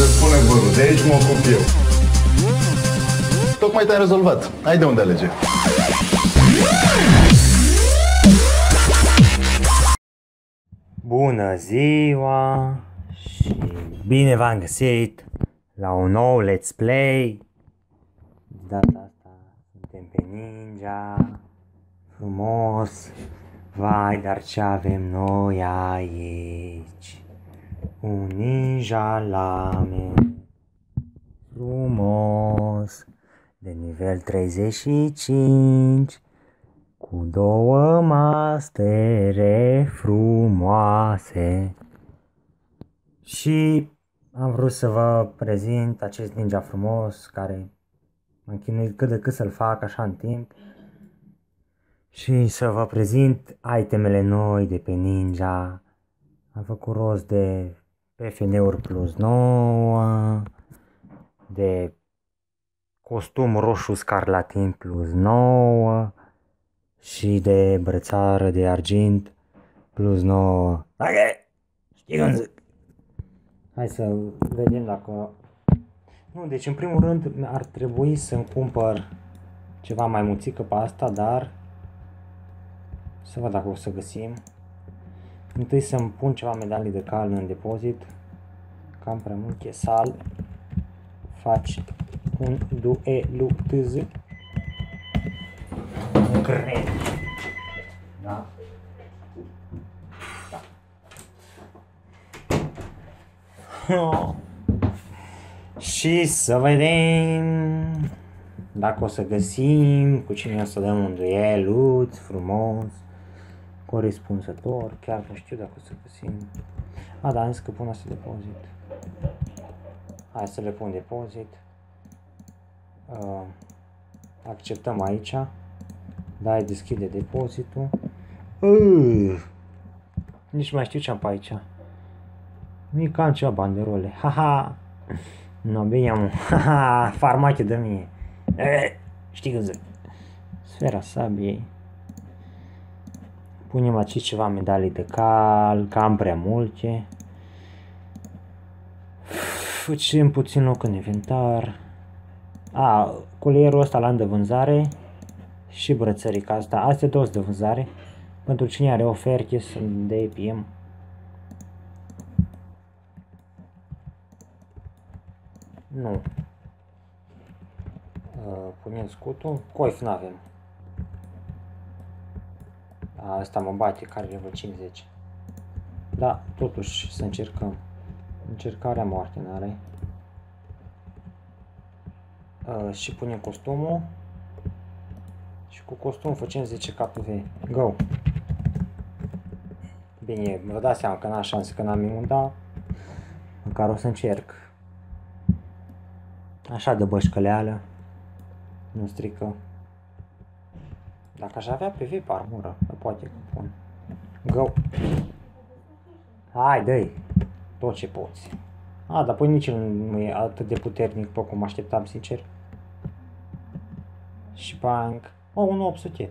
unde spune vărul. De aici mă ocup eu. Tocmai te-ai rezolvat. Ai de unde alege. Bună ziua și bine v-am găsit la un nou Let's Play. De data asta suntem pe Ninja, frumos. Vai, dar ce avem noi aici? Un ninja lame, frumos, de nivel 35. Cu două mastere frumoase. Și am vrut să vă prezint acest ninja frumos care m-am chinuit cât de cât să-l fac așa în timp. Și să vă prezint itemele noi de pe ninja. Am făcut rost de PFN-uri plus 9, de costum roșu scarlatin plus 9, și de brățară de argint plus 9. Ok, știi cum zic. Hai să vedem dacă... Nu, deci în primul rând ar trebui să-mi cumpăr ceva mai muțică pe asta, dar să văd dacă o să găsim. Întâi să-mi pun ceva medalii de cal în depozit. Cam prea mult chesal. Faci un duelu tâză cred. Da? Da. Și să vedem dacă o să găsim cu cine o să dăm un dueluț frumos, corespunzător, chiar nu știu dacă o să găsim. A, da, am zis că pun asta depozit. Hai să le pun depozit. Uh, acceptăm aici. Dai, deschide depozitul. Uh, nici mai știu ce am pe aici. Nu cam ceva banderole. Haha. No, bine am. Haha, farmacie de mie. E, știi cum zic. Sfera sabiei. Punem aici ceva medalii de cal, cam prea multe. Facem puțin loc în inventar. A, colierul ăsta l-am de vânzare și brățărica asta. Astea două de vânzare. Pentru cine are oferte sunt de APM. Nu. Uh, punem scutul. Coif n-avem. Asta mă bate, care level 50. Da, totuși să încercăm. Încercarea moarte n-are. Uh, și punem costumul. Și cu costum facem 10 KV. Go! Bine, vă dați seama că n-am șanse că n-am imun, dar măcar o să încerc. Așa de bășcăleală. Nu strică. Dacă aș avea PV pe armură, poate că pun. Go! Hai, dă Tot ce poți. A, dar păi nici nu e atât de puternic pe cum așteptam, sincer. Și bang. O, un 800.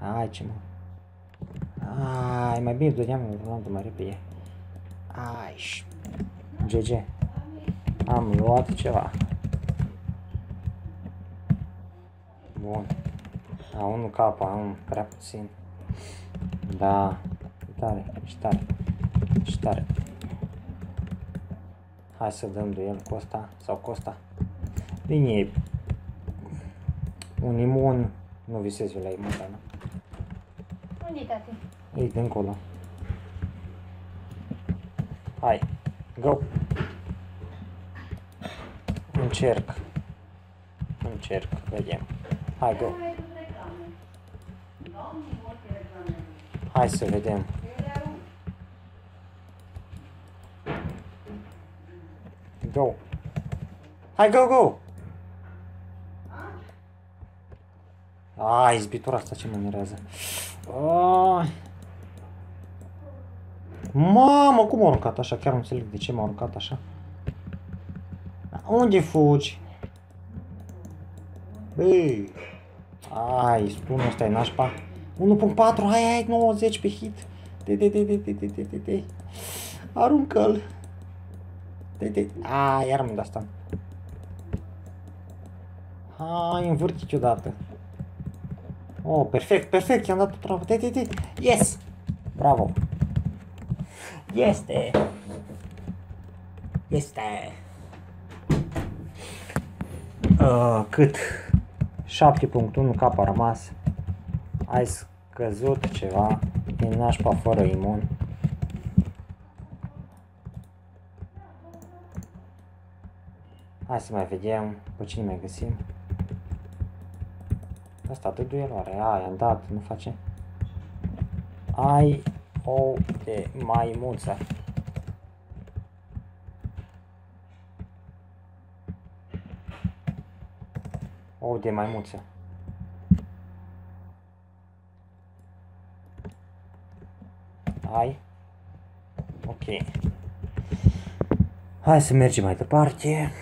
Hai ce mă. Ai, mai bine dădeam volantul mai repede. Ai, și... GG. Am luat ceva. Bun. A, unul capa, am prea puțin. Da. E tare, și tare. Și tare. Hai să dăm de el cu ăsta, sau cu ăsta. Bine, un imun, nu visez eu la imun, dar nu. Unde-i tati? Ei, dincolo. Hai, go! Încerc. Încerc, vedem. Hai, go! Hai să vedem. Go! Hai, go, go! A, izbitura asta ce mă mirează. Oh. Mamă, cum m-a aruncat așa? Chiar nu înțeleg de ce m-a aruncat așa. Unde fugi? Băi. Ai, stunul ăsta e nașpa. 1.4, hai, hai, 90 pe hit. De, de, de, de, de, de, de, de, de. Aruncă-l. De, de, a, iar am de asta. Hai, învârti ciudată. Oh, perfect, perfect, i-am dat bravo. De, de, de. Yes! Bravo. Este. Este. Uh, cât? 7.1 cap a rămas. Ai scăzut ceva din nașpa fără imun. Hai să mai vedem pe cine mai găsim. Asta de dueloare. A, i-am dat, nu face. Ai o de maimuță. O de maimuță. Ai. Ok. Hai să mergem mai departe.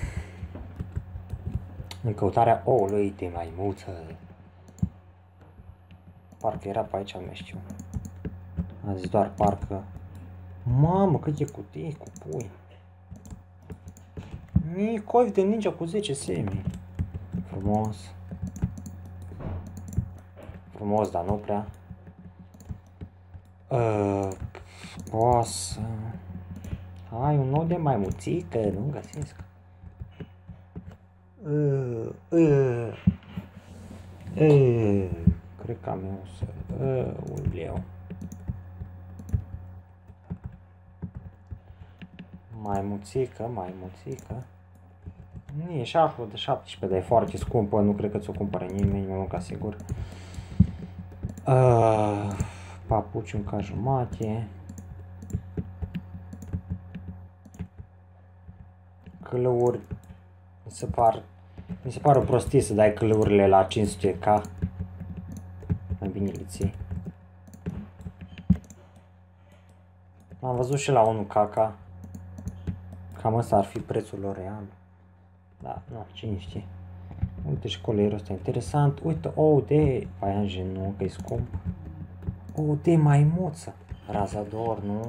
În căutarea oului de maimuță. Parcă era pe aici, nu știu. Am zis doar parcă. Mamă, câte cutii cu pui. Mii coif de ninja cu 10 semi. Frumos. Frumos, dar nu prea. Uh, poasă. Hai, un nou de maimuțică, nu găsesc. Uh, uh, uh, cred că am eu să... Uh, uleu. Maimuțică, maimuțică. Nu e șaful de 17, dar e foarte scumpă, nu cred că ți-o cumpără nimeni, mai mult ca sigur. Uh, papuci un ca jumate. Călăuri, mi se par, mi se pare o prostie să dai călăurile la 500k. Mai bine le ții. Am văzut și la 1 caca. Cam ăsta ar fi prețul lor real. Da, nu, cine știe. Uite și colerul ăsta interesant. Uite, o de paianjen, nu, că e scump. O de maimuță. Razador, nu?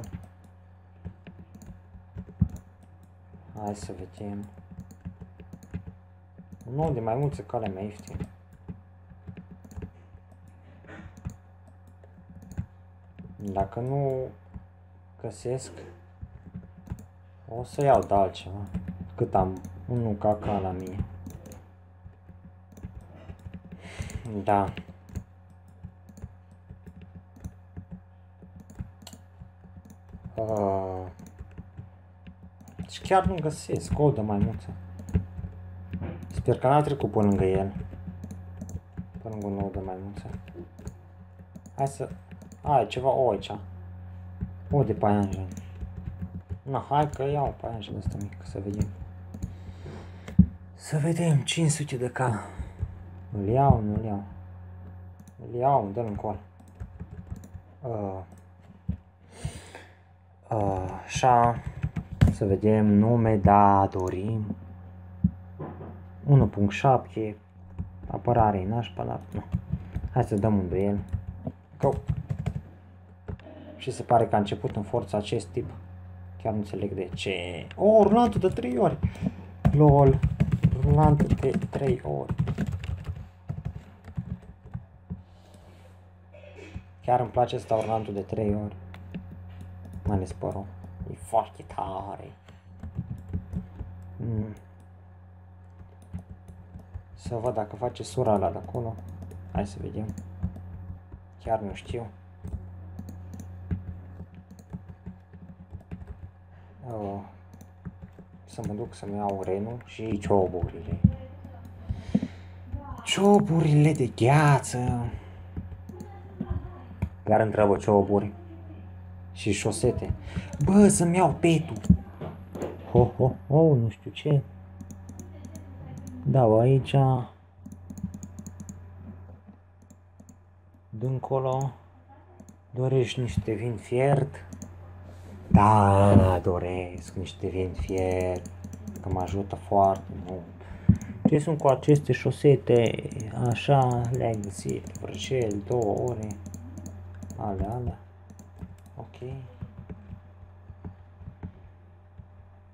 Hai să vedem. Un ou de maimuță, calea mai ieftin. Dacă nu găsesc, o să iau de altceva. Cât am? Unul caca la mine. Da. Uh. Și chiar nu găsesc o de maimuță. Sper că n-a trecut pe lângă el. Pe lângă un ou de maimuță. Hai să... Ai ceva o aici. O de paianjen. Na, hai că iau paianjen ăsta mic, să vedem. Să vedem, 500 de K. Îl iau, nu îl iau. Îl iau, dă-l încolo. Uh. Uh, așa, să vedem nume, da, dorim. 1.7, apărare nașpa, dar nu. Hai să dăm un duel. Go! Și se pare că a început în forță acest tip. Chiar nu înțeleg de ce. Oh, rulantul de 3 ori. LOL. Rulantul de 3 ori. Chiar îmi place asta ornamentul de 3 ori. Mai ales părul. E foarte tare. Mm. Să văd dacă face sura ala de acolo. Hai să vedem. Chiar nu știu. Oh. Să mă duc să-mi iau renul și cioburile. Cioburile de gheață. Chiar întreabă cioburi și șosete. Bă, să-mi iau petul. Ho, ho, ho, nu știu ce. Dau aici. Dincolo. Dorești niște vin fiert? Da, doresc niște vin fiert. Că mă ajută foarte mult. Ce sunt cu aceste șosete? Așa, le-ai găsit. Vrăcel, două ore. Alea, alea. Ok.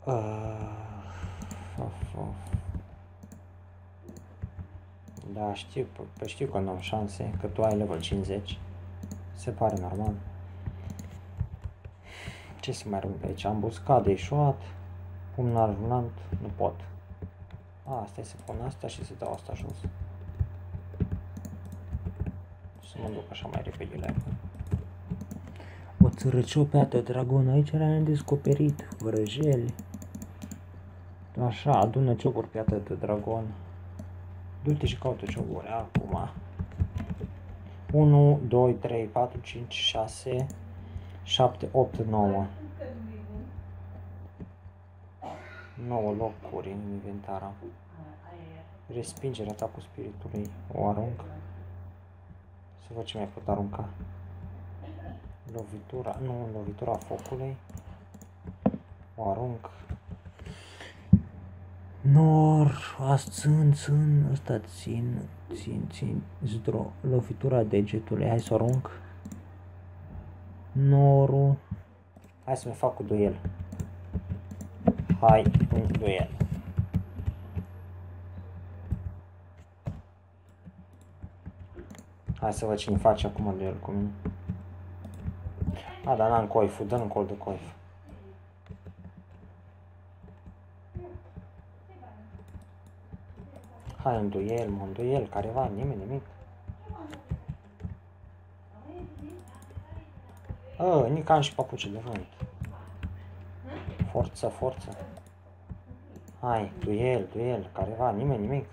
Uh, of, of. Da, știu, pe știu că nu am șanse, că tu ai level 50. Se pare normal. Ce să mai arunc pe aici? Ambuscade ieșuat. Pumnar volant, nu pot. A, asta să pun asta și să dau asta jos. Să mă duc așa mai repede la O țărăciopeată dragon, aici era descoperit, vrăjeli. Așa, adună ciocuri pe atât de dragon. Du-te și caută ciocuri acum. 1, 2, 3, 4, 5, 6, 7, 8, 9. 9 locuri în inventar am. Respingerea atacul spiritului o arunc. Să văd ce mai pot arunca. Lovitura, nu, lovitura focului. O arunc. Nor, asțân, țân, ăsta țin, țin, țin, zdro, lovitura degetului, hai să arunc. Norul, hai să mi fac cu duel. Hai, un duel. Hai să văd cine face acum duel cu mine. A, dar n-am coiful, dă-mi col de coif. Hai un duel, mă, un duel, careva, nimeni, nimic. A, nici am și papuce de vânt. Forță, forță. Hai, duel, duel, careva, nimeni, nimic.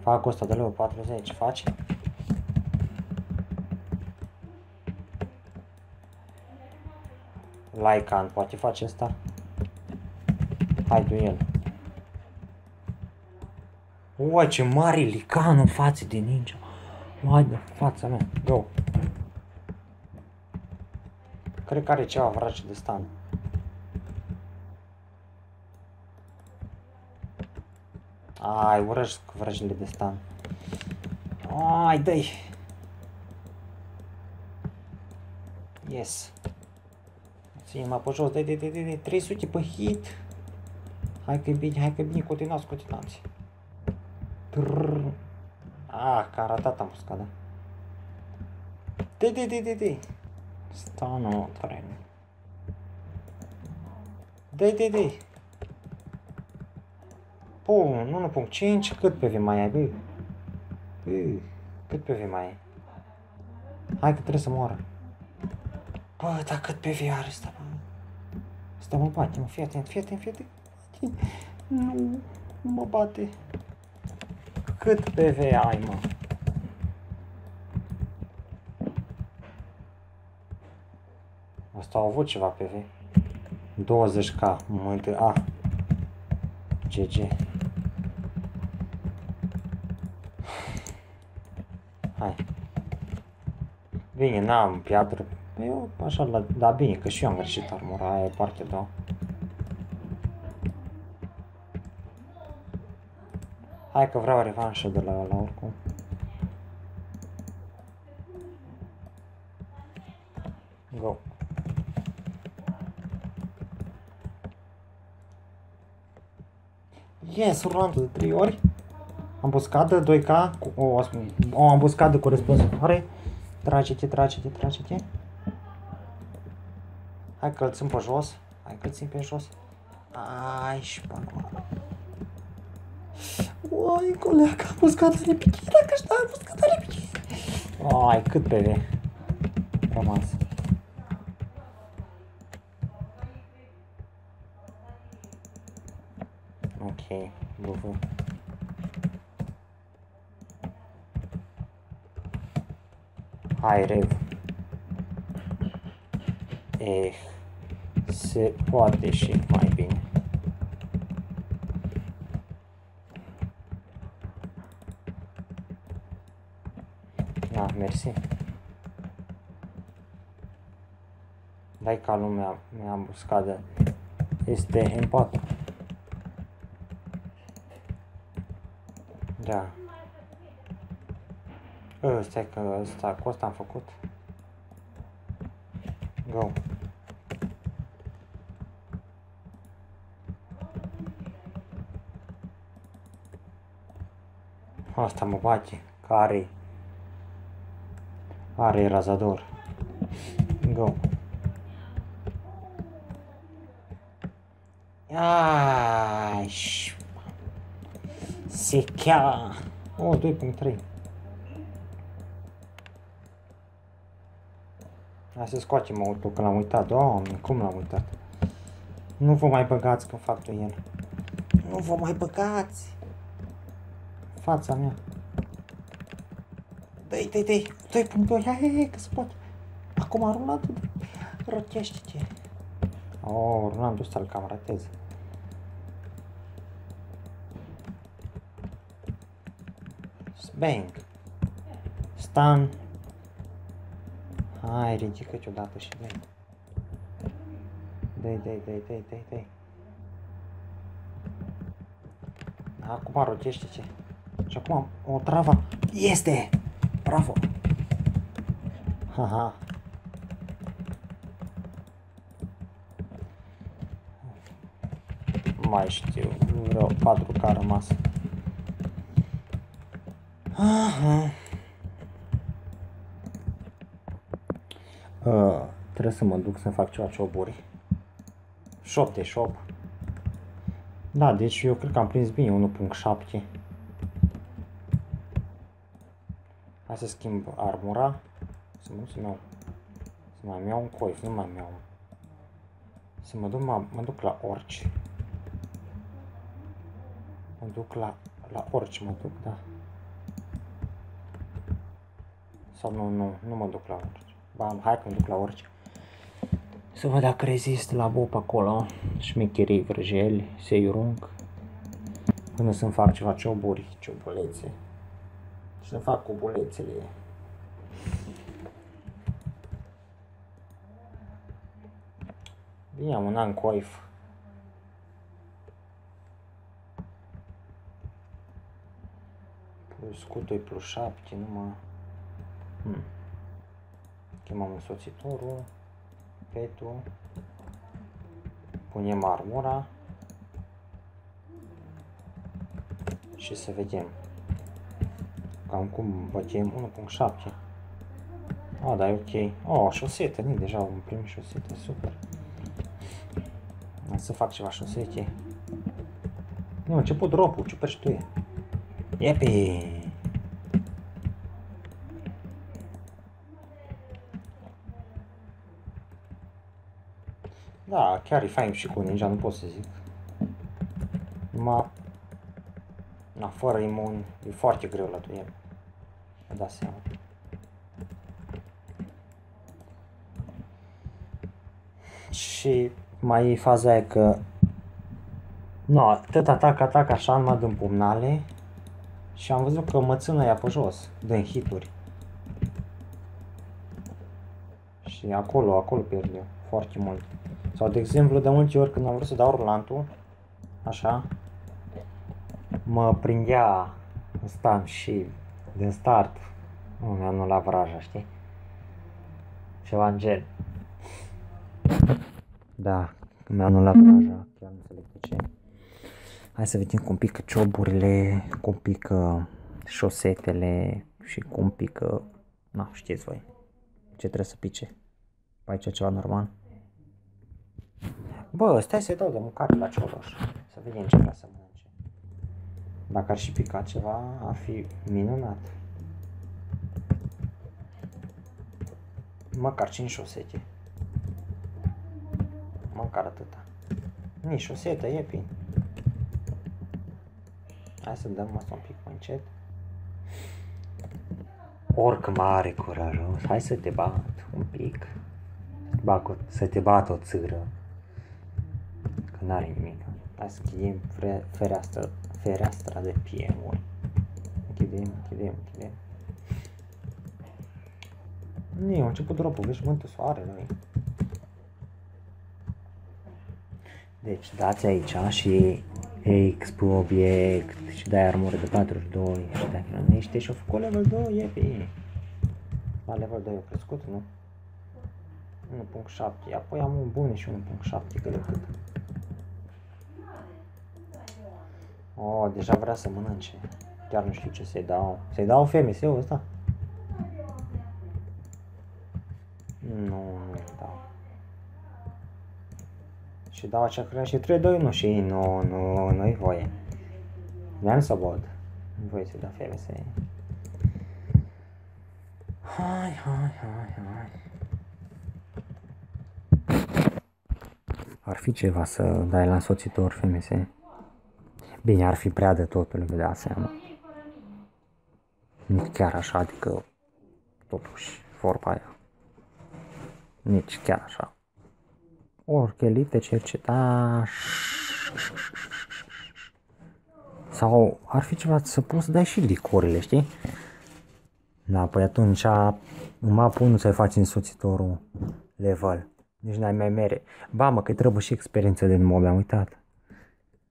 Fac ăsta de leu 40, face? Lycan, poate face asta? Hai, duel. Ua, ce mare lican în față de ninja. Hai de fața mea, go. Cred că are ceva vrace de stan. Ai, urășc vrăjile de stan. Ai, dă-i! Yes. Ține-mă pe jos, dai, dai, dai, dai, 300 pe hit. Hai că e bine, hai că e bine, continuați, continuați. Trrr. Ah, că a ratat am uscat, da. Dai, dai, dai, dai, dai. Stanul tren. Dai, dai, dai. Pum, 1.5, cât PV mai ai, bă? Bă, cât PV mai ai? Hai că trebuie să moară. Bă, dar cât PV are ăsta, bă? Ăsta mă bate, mă, fii atent, fii atent, fii atent. Nu, nu mă bate. Cât PV ai, mă? Asta a avut ceva PV. 20k, mă uită, a. GG. Hai. Bine, n-am piatră. Eu așa, la, da bine, că și eu am greșit armura, aia e partea două. Hai că vreau revanșă de la, la oricum. Go. Yes, urlantul de 3 ori. Ambuscadă, 2K, cu o, o ambuscadă corespunzătoare. Trage-te, trage-te, trage-te. Hai că îl pe jos. Hai că îl pe jos. Ai, și până Uai, colega, ambuscadă repede, dacă știa ambuscadă repede. Ai, cât pe rămas. Ok, bufă. Hai, rev. Eh, se poate și mai bine. Da, mersi. Dai ca lumea mi-a buscat Este în 4. Da. Ăsta că ăsta, cu ăsta am făcut. Go. Asta mă bate. Care are razador. Go. Ai, se chea. Oh, 2.3. Hai să scoatem auto, că l-am uitat. Doamne, cum l-am uitat? Nu vă mai băgați când fac el. Nu vă mai băgați! Fața mea. Dai, dai, dai, 2.2, hai, hai, hai, că se poate. Acum Ronaldo, rotește-te. Oh, Ronaldo ăsta-l cam ratez. Bang. Stan. Hai, ridică-te odată și bang. Dai, dai, dai, dai, dai, dai. Acum rotește-te. Și acum o travă. Este! Bravo! Haha. Mai știu, vreo patru ca a rămas. Aha. Uh, trebuie să mă duc să fac ceva cioburi. Șop de șop. Da, deci eu cred că am prins bine 1.7. Hai să schimb armura. Să mă duc să iau, să mai iau un coif, nu mai iau. Să mă duc, mă, mă duc la orice. Mă duc la, la orice, mă duc, da. Sau nu, nu, nu mă duc la orice. Ba, hai că mă duc la orice. Să văd dacă rezist la bop acolo. Șmecherii, vrăjeli, seirung. Până să-mi fac ceva cioburi, ciobulețe. Să fac cubulețele. Bine, am un an coif. Plus cu 2 plus 7, numai... Hmm. Chemăm însoțitorul, petul, punem armura și să vedem cam cum băgem 1.7 a, da, e ok. Oh, șosete, nu deja am primit șosete, super. Hai să fac ceva șosete. Nu, a început drop-ul, ce și tu e. Iepi! Da, chiar e fain și cu ninja, nu pot să zic. Ma... Na, fără imun, e foarte greu la el. Vă dați seama. Și mai e faza aia că No, tot atac, atac așa, numai din pumnale și am văzut că mă țină ea pe jos, din hituri. Și acolo, acolo pierd eu, foarte mult. Sau, de exemplu, de multe ori când am vrut să dau rulantul, așa, mă prindea în stan și din start nu mi-a anulat vraja, știi? Ceva în gen. Da, mi-a anulat vraja, chiar nu înțeleg de ce. Hai să vedem cum pică cioburile, cum pică șosetele și cum pică, na, știți voi, ce trebuie să pice. Aici ceva normal. Bă, stai să dau de mâncare la cioloș, să vedem ce vrea să mănânce. Dacă ar și pica ceva, ar fi minunat. Măcar 5 șosete. Măcar atâta. Nici șosetă, e pin. Hai să dăm asta un pic mai încet. Oricum are curajos, hai să te bat un pic. Să te bat, o, să te bat o țâră. Că n-are nimic. Hai să închidem fereastra, fereastra de PM-uri. Închidem, închidem, închidem. Nu, a început drop-ul, vezi mântul soarelui. Deci dați aici și expo obiect și dai armură de 42 și dai hrănește și a făcut level 2, e bine. La level 2 a crescut, nu? 1.7, apoi am un bun și 1.7 cât de cât. Oh, deja vrea să mănânce. Chiar nu știu ce să-i dau. Să-i dau FMS-ul ăsta? Nu, nu dau. Și dau acea crea și 3, 2, 1 și nu, nu, nu-i voie. Mi-am să văd. Nu voie să dau FMS. Hai, hai, hai, hai. Ar fi ceva să dai la însoțitor FMS. Bine, ar fi prea de totul, vă dați seama. Nici chiar așa, adică, totuși, vorba aia. Nici chiar așa. Orchelite cercetaș. Sau ar fi ceva să poți să dai și licorile, știi? Da, păi atunci în mapă nu să-i faci însoțitorul level. Nici n-ai mai mere. Ba mă, că trebuie și experiență de mob, am uitat.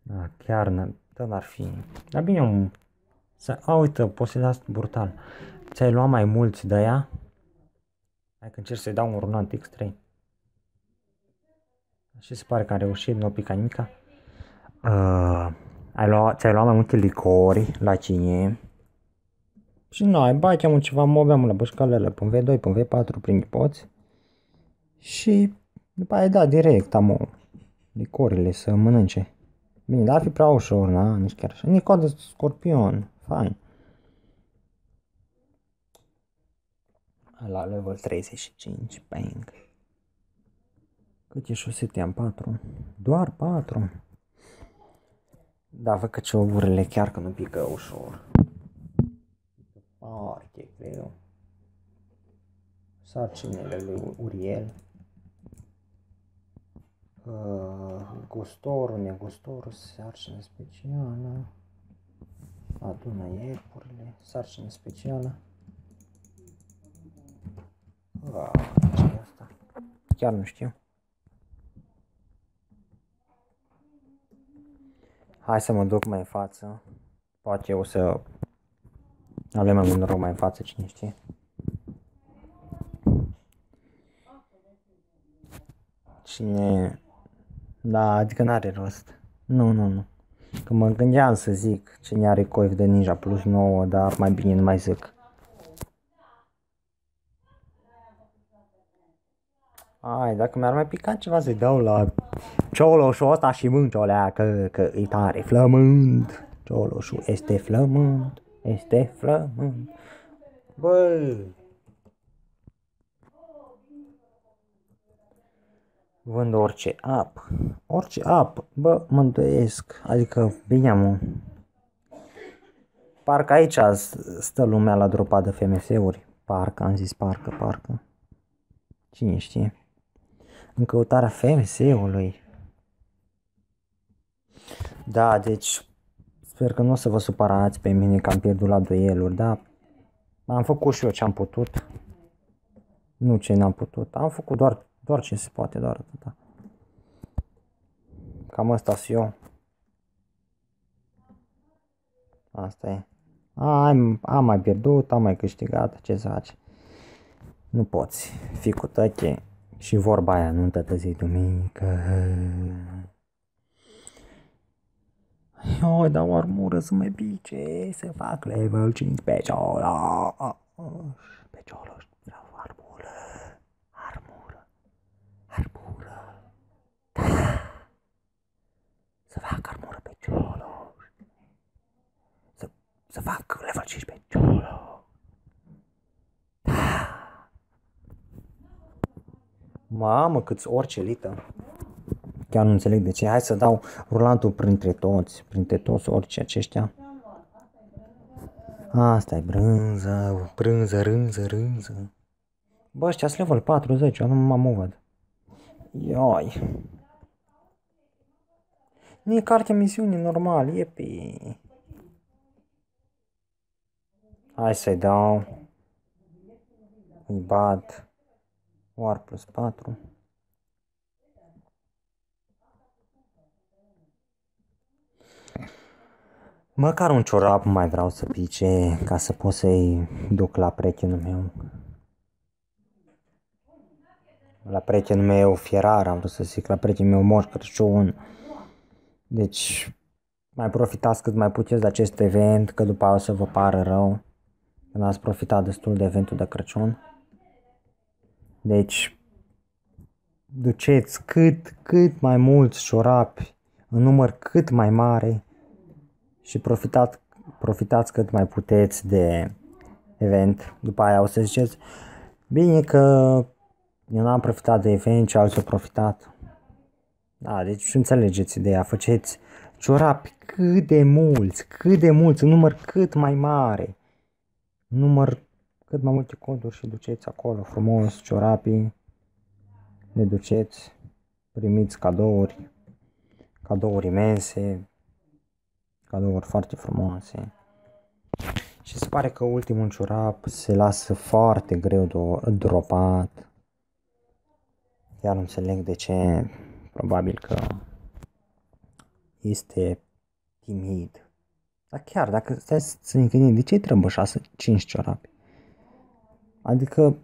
Da, chiar da, n-ar fi. Dar bine, un... Să... A, uite, posedat brutal. Ți-ai luat mai mulți de aia? Hai că încerc să-i dau un runant X3. Și se pare că a reușit, nu pica nimica. Uh, ai luat, ți-ai luat mai multe licori la cine? Și noi, bateam ceva mob, am la bășcalele, pe V2, pe V4, prin poți. Și după aia da, direct am licorile să mănânce. Bine, dar ar fi prea ușor, na? Nici chiar așa. Nicod de scorpion, fain. La level 35, bang. Cât e șosete am 4? Doar 4. Da, văd că cioburile chiar că nu pică ușor. Foarte greu. Sarcinile lui Uriel. Uh, gustorul, negustorul, sarcină specială. Adună ierpurile, sarcină specială. Uh, ce e asta? Chiar nu știu. Hai să mă duc mai în față. Poate o să avem mai mult noroc mai în față, cine știe. Cine... Da, adică n-are rost. Nu, nu, nu. Că mă gândeam să zic cine are coif de ninja plus 9, dar mai bine nu mai zic. Ai, dacă mi-ar mai pica ceva să-i dau la cioloșul ăsta și mânciolea, că, că e tare flământ. Cioloșul este flământ, este flământ. Bă! Vând orice ap. Orice ap. Bă, mă îndoiesc. Adică, bine mă. Parcă aici stă lumea la dropat de FMS-uri. Parcă, am zis parcă, parcă. Cine știe? în căutarea FMS-ului. Da, deci sper că nu o să vă supărați pe mine că am pierdut la dueluri, da? Am făcut și eu ce am putut. Nu ce n-am putut. Am făcut doar, doar ce se poate, doar atâta. Cam asta și eu. Asta e. Am, am mai pierdut, am mai câștigat, ce să faci? Nu poți fi cu tăche și vorba aia, nu tătă zi duminică. Oi, dar o armură să mă bice, să fac level 5 pe cioloș. Pe cioloș, vreau armură, armură, armură. Da. Să fac armură pe ciolo. Să, să fac level 5 pe ciolo. Mamă, câți orice lită. Chiar nu înțeleg de ce. Hai să dau rulantul printre toți, printre toți orice aceștia. Asta e brânză, brânză, rânză, rânză. Bă, ăștia sunt level 40, eu nu mă văd. Ioi. Nu e cartea misiunii normal, e pe... Hai să-i dau. Îi bat. War plus 4. Măcar un ciorap mai vreau să pice ca să pot să-i duc la prietenul meu. La prietenul meu fierar, am vrut să zic, la prietenul meu moș Crăciun. Deci, mai profitați cât mai puteți de acest event, că după aia o să vă pară rău. Când ați profitat destul de eventul de Crăciun. Deci, duceți cât, cât mai mulți șorapi, în număr cât mai mare și profitați, profitați cât mai puteți de event. După aia o să ziceți, bine că eu n-am profitat de event și alții au profitat. Da, deci înțelegeți ideea, faceți ciorapi cât de mulți, cât de mulți, un număr cât mai mare. Un număr cât mai multe coduri și duceți acolo frumos ciorapii, le duceți, primiți cadouri, cadouri imense, cadouri foarte frumoase. Și se pare că ultimul ciorap se lasă foarte greu dropat. Chiar nu înțeleg de ce. Probabil că este timid. Dar chiar, dacă stai să ne gândim, de ce trebuie 6-5 ciorapi? Adică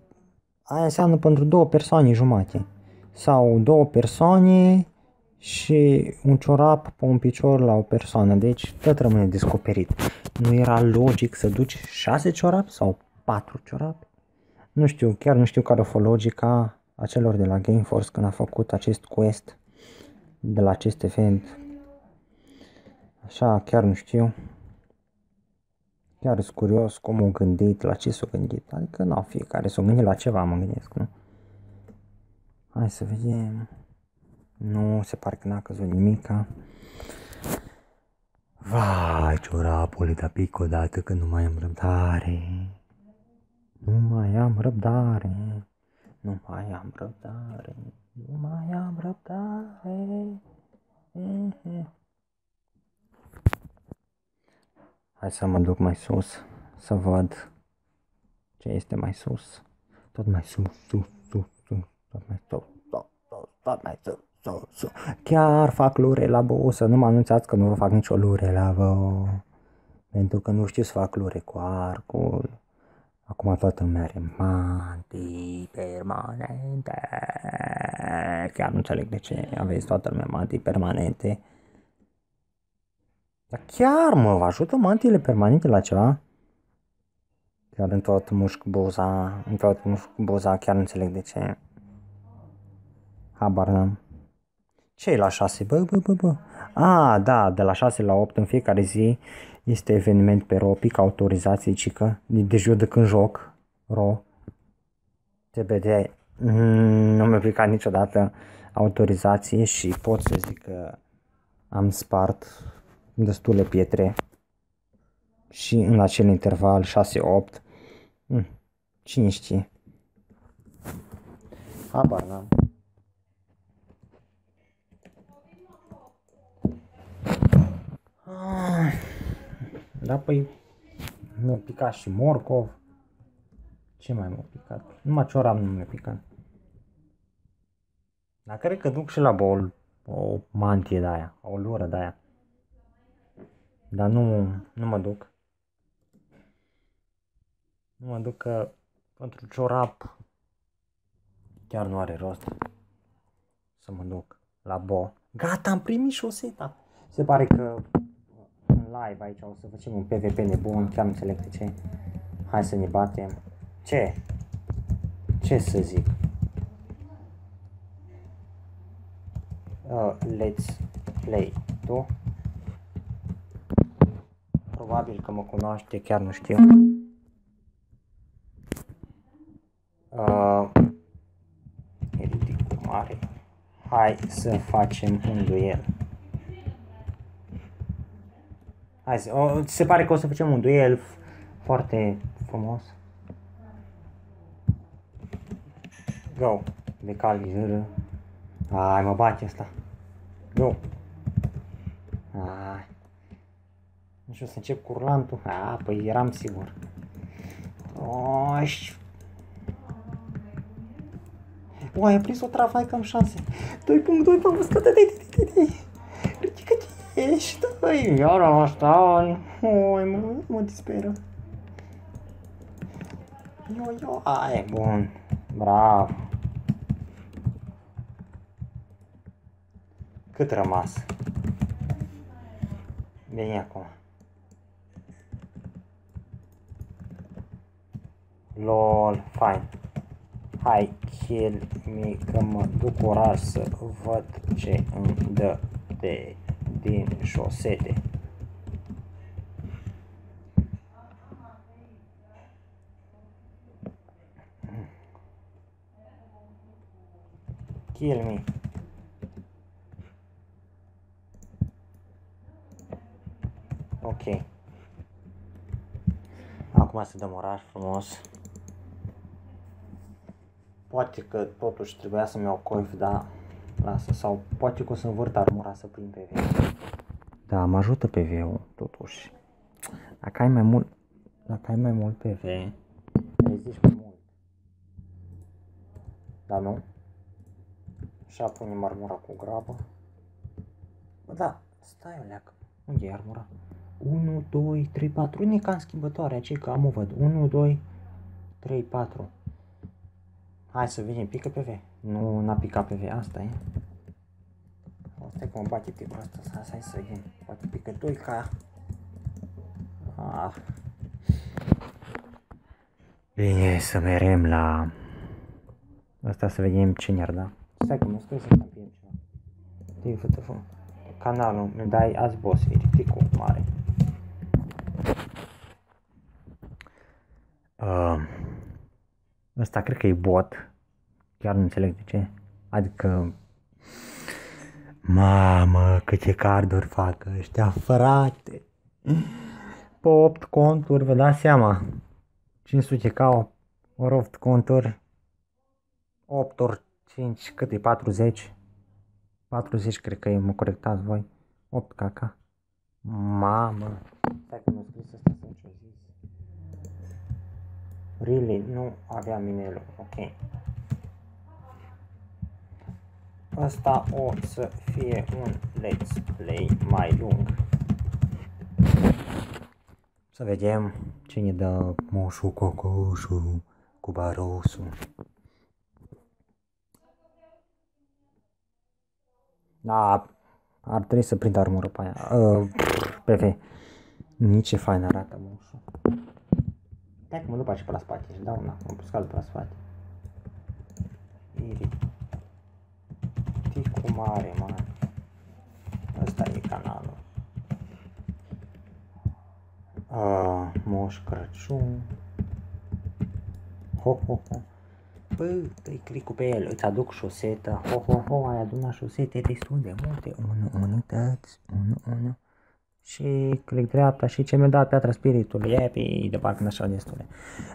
aia înseamnă pentru două persoane jumate. Sau două persoane și un ciorap pe un picior la o persoană. Deci tot rămâne descoperit. Nu era logic să duci 6 ciorapi sau 4 ciorapi? Nu știu, chiar nu știu care a fost logica acelor de la Gameforce când a făcut acest quest de la acest event Așa, chiar nu știu. Chiar sunt curios cum au gândit, la ce s-au gândit. Adică, nu, fiecare s-au gândit la ceva, mă gândesc, nu? Hai să vedem. Nu, se pare că n-a căzut nimica. Vai, ciorapule, dar pic odată că nu mai am răbdare. Nu mai am răbdare. Nu mai am răbdare. Nu mai am răbdare. Eh, eh. Hai să mă duc mai sus, să văd ce este mai sus. Tot mai sus, sus, sus, sus, tot mai sus, sus, sus, tot mai sus, sus, sus. Chiar fac lure la bă, să nu mă anunțați că nu vă fac nicio lure la bă. Pentru că nu știu să fac lure cu arcul. Acum toată lumea are mantii permanente. Chiar nu înțeleg de ce aveți toată lumea mantii permanente. Dar chiar mă, vă ajută mantiile permanente la ceva? Chiar în tot mușc boza, în tot mușc boza, chiar nu înțeleg de ce. Habar n-am. ce la 6? Bă, bă, bă, bă. A, da, de la 6 la 8 în fiecare zi este eveniment pe Ropic, autorizație, cică, de jur de când joc, ro. TBD, mm, nu mi-a aplicat niciodată autorizație și pot să zic că am spart destule pietre și în acel interval 6-8 hmm, cine știe habar n-am ah, da, păi mi-a picat și morcov. Ce mai m-a picat? Numai cioram nu mi-a picat. Dar cred că duc și la bol o mantie de aia, o lură de aia. Dar nu, nu mă duc. Nu mă duc că pentru ciorap chiar nu are rost să mă duc la bo. Gata, am primit șoseta. Se pare că în live aici o să facem un PvP nebun, chiar nu înțeleg de ce. Hai să ne batem. Ce? Ce să zic? Uh, let's play. Tu? Probabil că mă cunoaște, chiar nu știu. Uh, e ridicul mare. Hai să facem un duel. Hai să, o, se pare că o să facem un duel foarte frumos. Go. De cali jură. Hai, mă bate asta. Go. Hai. Nu știu să încep curlantul. A, păi eram sigur. Oș. O, ai prins o trafă, ai cam șanse. 2 punct, 2 punct, scătă de de de de ridică ești, dă-i, iar asta, oi, mă, mă disperă. Io, io, ai, bun, bravo. Cât rămas? Veni acum. LOL, fain. Hai, kill me că mă duc oraș să văd ce îmi dă de din șosete. Kill me. Ok. Acum să dăm oraș frumos. Poate că totuși trebuia să-mi iau coif, dar lasă. Sau poate că o să învârt armura să prind PV. Da, mă ajută PV-ul, totuși. Dacă ai mai mult, dacă ai mai mult PV, reziști mai mult. Dar nu. Și punem armura cu grabă. Bă, da, stai o leacă. Unde e armura? 1, 2, 3, 4. Unde e ca în schimbătoare, ce că am o văd. 1, 2, 3, 4. Hai să vedem, pică PV. Nu, n-a picat PV, asta e. Stai că mă bate tipul ăsta, hai, hai să vedem. Poate pică 2 ca... Ah. Bine, să merem la... Asta să vedem ce ne-ar da. Stai că mă scrie să campiem ceva. Te fă Canalul, mi dai azi boss, e ticul mare. Uh, ăsta cred că e bot. Chiar nu înțeleg de ce. Adică... Mamă, câte carduri fac ăștia, frate. Pe 8 conturi, vă dați seama. 500 ca o 8 conturi. 8 ori 5, cât e? 40? 40 cred că e, mă corectați voi. 8 caca. Mamă. Stai că mi-a scris asta să ce zis. Really? Nu avea minelul. Ok. Asta o să fie un let's play mai lung. Să vedem cine dă moșu cocoșu cu barosul. Da, ar trebui să prind armură pe aia. Uh, PV. Nici ce fain arată moșul. Hai că mă duc și pe la spate și dau una, am pus pe la spate. Iri. Ticu mare, man. Ăsta e canalul. Uh, Moș Crăciun. Ho, ho, ho. Bă, dă-i click pe el, îți aduc șosetă. Ho, ho, ho, ai adunat șosete destul de multe. 1, unități, 1, 1 și click dreapta și ce mi-a dat piatra spiritului, epi, de parcă așa destule.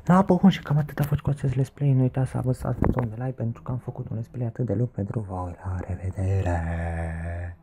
Da, bun, și cam atât a fost cu acest let's play, nu uitați să apăsați butonul de like pentru că am făcut un let's play atât de lung pentru voi, la revedere!